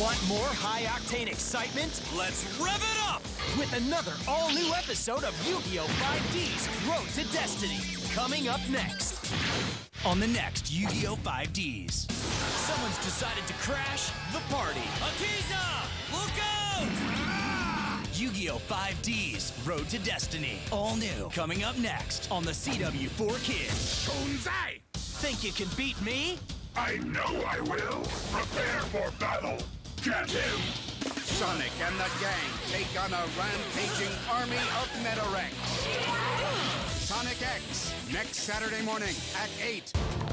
Want more high octane excitement? Let's rev it up! With another all new episode of Yu Gi Oh! 5D's Road to Destiny coming up next. On the next Yu Gi Oh! 5Ds. Someone's decided to crash the party. Akiza! Look out! Ah! Yu Gi Oh! 5Ds Road to Destiny. All new. Coming up next on the CW4 Kids. Shonzai! Think you can beat me? I know I will! Prepare for battle! Get him! Sonic and the gang take on a rampaging army of Metarex. Sonic X, next Saturday morning at 8.